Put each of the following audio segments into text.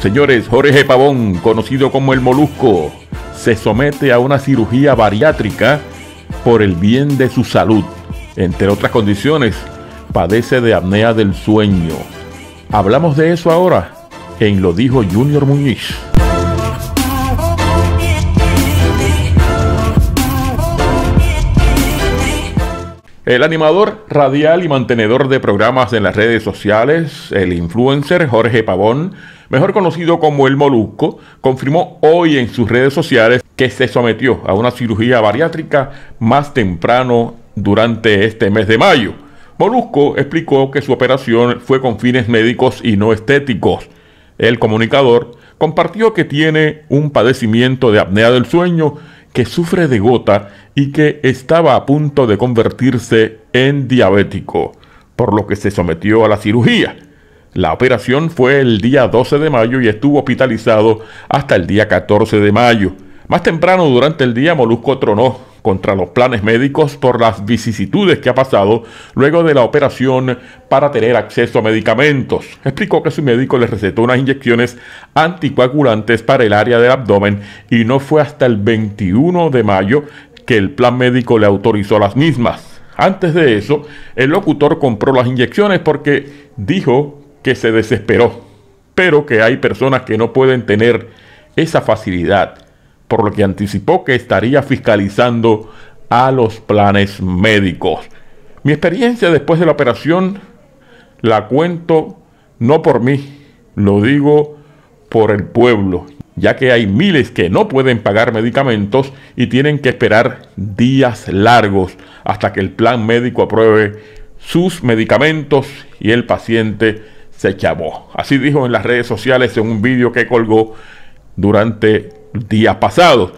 Señores, Jorge Pavón, conocido como el Molusco, se somete a una cirugía bariátrica por el bien de su salud. Entre otras condiciones, padece de apnea del sueño. Hablamos de eso ahora en Lo dijo Junior Muñiz. El animador radial y mantenedor de programas en las redes sociales, el influencer Jorge Pavón, mejor conocido como el Molusco, confirmó hoy en sus redes sociales que se sometió a una cirugía bariátrica más temprano durante este mes de mayo. Molusco explicó que su operación fue con fines médicos y no estéticos. El comunicador compartió que tiene un padecimiento de apnea del sueño, que sufre de gota y que estaba a punto de convertirse en diabético, por lo que se sometió a la cirugía. La operación fue el día 12 de mayo y estuvo hospitalizado hasta el día 14 de mayo. Más temprano durante el día Molusco tronó contra los planes médicos por las vicisitudes que ha pasado luego de la operación para tener acceso a medicamentos. Explicó que su médico le recetó unas inyecciones anticoagulantes para el área del abdomen y no fue hasta el 21 de mayo que el plan médico le autorizó las mismas. Antes de eso, el locutor compró las inyecciones porque dijo que se desesperó, pero que hay personas que no pueden tener esa facilidad por lo que anticipó que estaría fiscalizando a los planes médicos. Mi experiencia después de la operación la cuento no por mí, lo digo por el pueblo, ya que hay miles que no pueden pagar medicamentos y tienen que esperar días largos hasta que el plan médico apruebe sus medicamentos y el paciente se chavó. Así dijo en las redes sociales en un vídeo que colgó durante días pasados.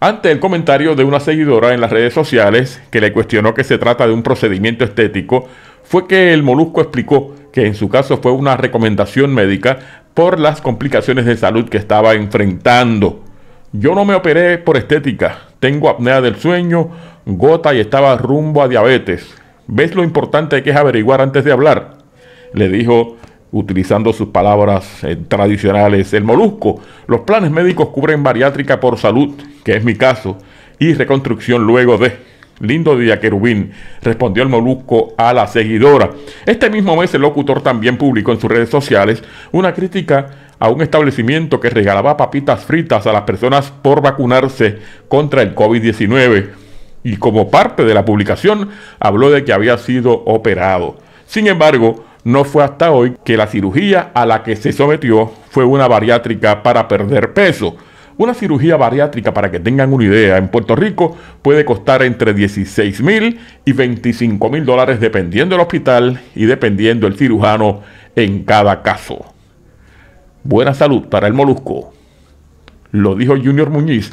Ante el comentario de una seguidora en las redes sociales que le cuestionó que se trata de un procedimiento estético, fue que el molusco explicó que en su caso fue una recomendación médica por las complicaciones de salud que estaba enfrentando. Yo no me operé por estética, tengo apnea del sueño, gota y estaba rumbo a diabetes. ¿Ves lo importante que es averiguar antes de hablar? Le dijo utilizando sus palabras eh, tradicionales, el molusco. Los planes médicos cubren bariátrica por salud, que es mi caso, y reconstrucción luego de. Lindo día, querubín, respondió el molusco a la seguidora. Este mismo mes el locutor también publicó en sus redes sociales una crítica a un establecimiento que regalaba papitas fritas a las personas por vacunarse contra el COVID-19. Y como parte de la publicación habló de que había sido operado. Sin embargo, no fue hasta hoy que la cirugía a la que se sometió fue una bariátrica para perder peso. Una cirugía bariátrica, para que tengan una idea, en Puerto Rico puede costar entre 16 mil y 25 mil dólares dependiendo del hospital y dependiendo el cirujano en cada caso. Buena salud para el molusco. Lo dijo Junior Muñiz.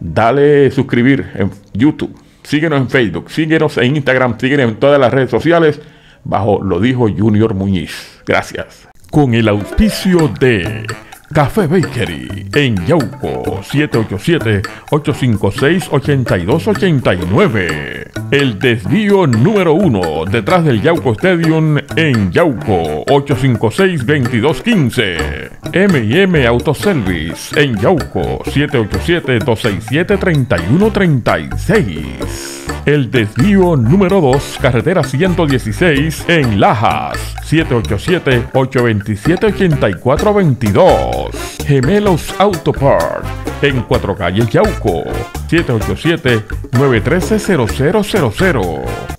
Dale suscribir en YouTube. Síguenos en Facebook, síguenos en Instagram, síguenos en todas las redes sociales bajo lo dijo Junior Muñiz. Gracias. Con el auspicio de Café Bakery en Yauco 787-856-8289. El desvío número uno detrás del Yauco Stadium en Yauco 856-2215. M&M Autoservice en Yauco 787-267-3136. El desvío número 2, carretera 116 en Lajas, 787-827-8422. Gemelos Autopart en Cuatro Calles Yauco, 787-913-0000.